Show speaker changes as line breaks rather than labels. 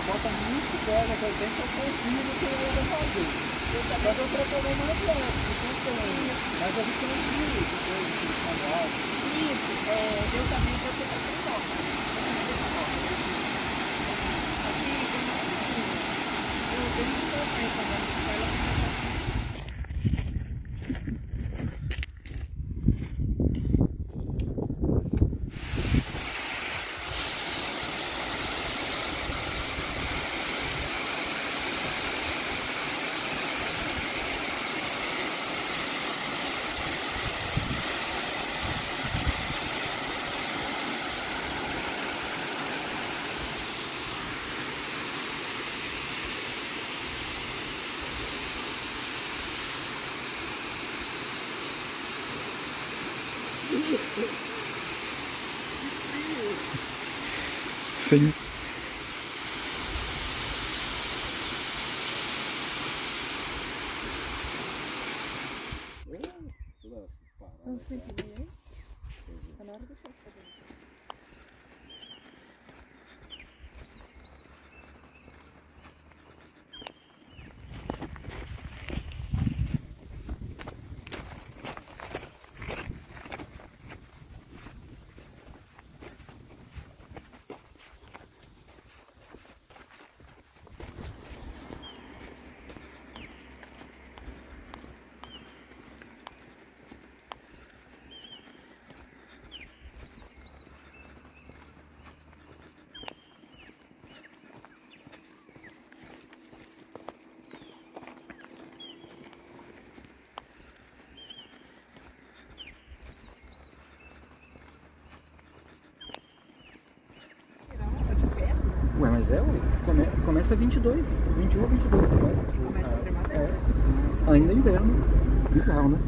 uma volta muito velha que eu tenho que eu confio no que eu vou fazer. Mas eu preparei mais leve, então tem. Mas eu vi eu depois de canal.
Isso, é, Deus também vai ter que fazer volta. Aqui tem uma piscina. Eu tenho que ter essa, né? Vai lá pra
Sim.
São cinco e meia, hein? Tá na hora do sol ficar
mas é. Come, começa 22, 21 ou 22. Começa,
Começa a primavera.
É. Ainda é inverno. Bizarro, né?